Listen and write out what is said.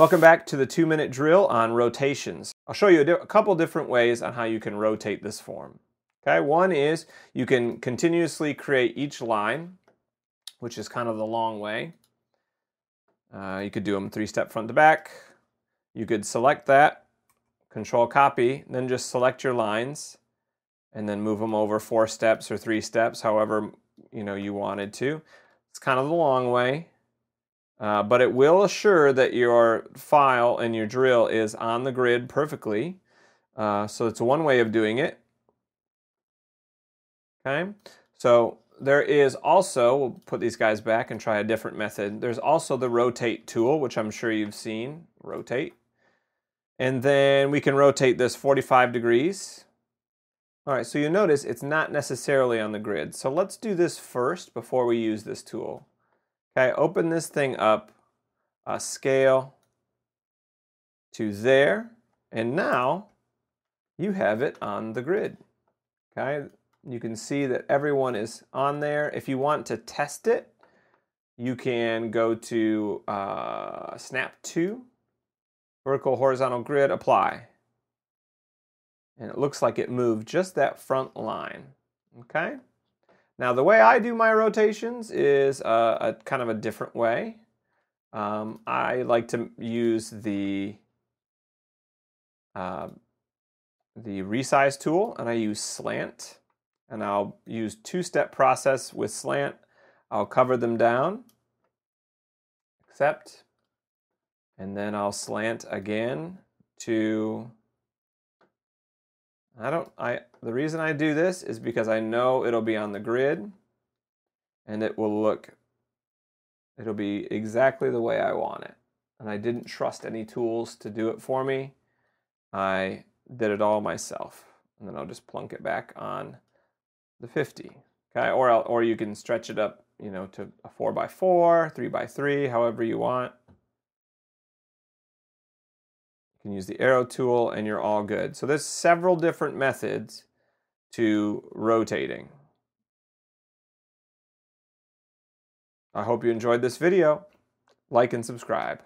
Welcome back to the two minute drill on rotations. I'll show you a, a, couple different ways on how you can rotate this form. Okay, one is you can continuously create each line, which is kind of the long way. Uh, you could do them three step front to back. You could select that, control copy, then just select your lines and then move them over four steps or three steps, however you know you wanted to. It's kind of the long way. Uh, but it will assure that your file and your drill is on the grid perfectly. Uh, so it's one way of doing it. Okay, so there is also, we'll put these guys back and try a different method. There's also the rotate tool, which I'm sure you've seen, rotate. And then we can rotate this 45 degrees. All right, so you notice it's not necessarily on the grid. So let's do this first before we use this tool. Okay, open this thing up, uh, scale to there, and now you have it on the grid. Okay, you can see that everyone is on there. If you want to test it, you can go to uh, Snap To, vertical horizontal grid, apply. And it looks like it moved just that front line. Okay. Now the way I do my rotations is a, a kind of a different way. Um, I like to use the uh, the resize tool and I use slant and I'll use two-step process with slant. I'll cover them down, accept, and then I'll slant again to I don't, I, the reason I do this is because I know it'll be on the grid and it will look, it'll be exactly the way I want it. And I didn't trust any tools to do it for me. I did it all myself. And then I'll just plunk it back on the 50. Okay, or, or you can stretch it up, you know, to a 4 by 4 3 by 3 however you want. You can use the arrow tool and you're all good. So there's several different methods to rotating. I hope you enjoyed this video. Like and subscribe.